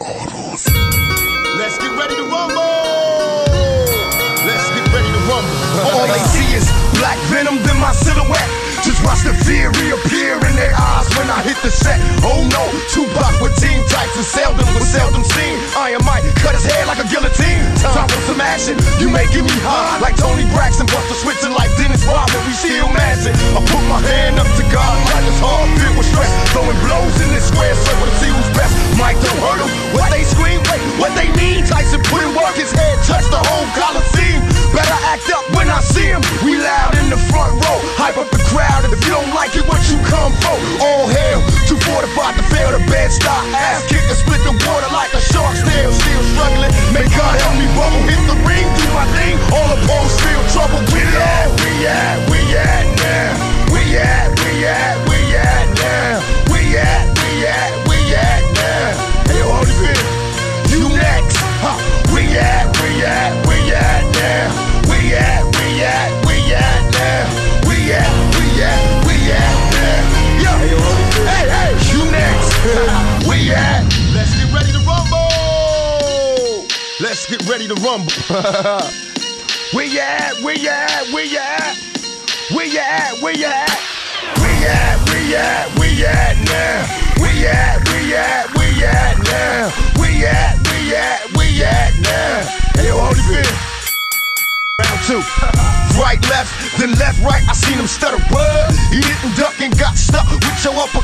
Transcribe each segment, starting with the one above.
Autos. Let's get ready to rumble. Let's get ready to rumble. All they see is black venom, then my silhouette. Just watch the fear reappear in their eyes when I hit the set. Oh no, Tupac with team types and seldom was seldom seen. Iron Mike cut his hair like a guillotine. Time for some action. You making me high like Toni Braxton, bust the switch like Dennis Rodman. We still mashing. I put my hand up to God like his heart filled with stress. Throwing blows in this square circle All hail, too fortified to fail the bed stop. Ass Let's get ready to rumble. We at, we at, we at. We at, we at. We at, we at, we at now. We at, we at, we at now. We at, we at, we at now. Hey, yo, Holyfield. Round two. Right, left, then left, right. I seen him stutter. What? He didn't duck and got stuck with your uppercut.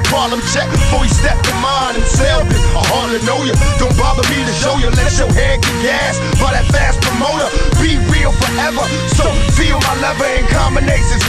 Heart problem check before he stepped in mine and sell it. I hardly know you. Don't bother me to show you. Let your head get gas by that fast promoter. Be real forever. So feel my lever in combinations.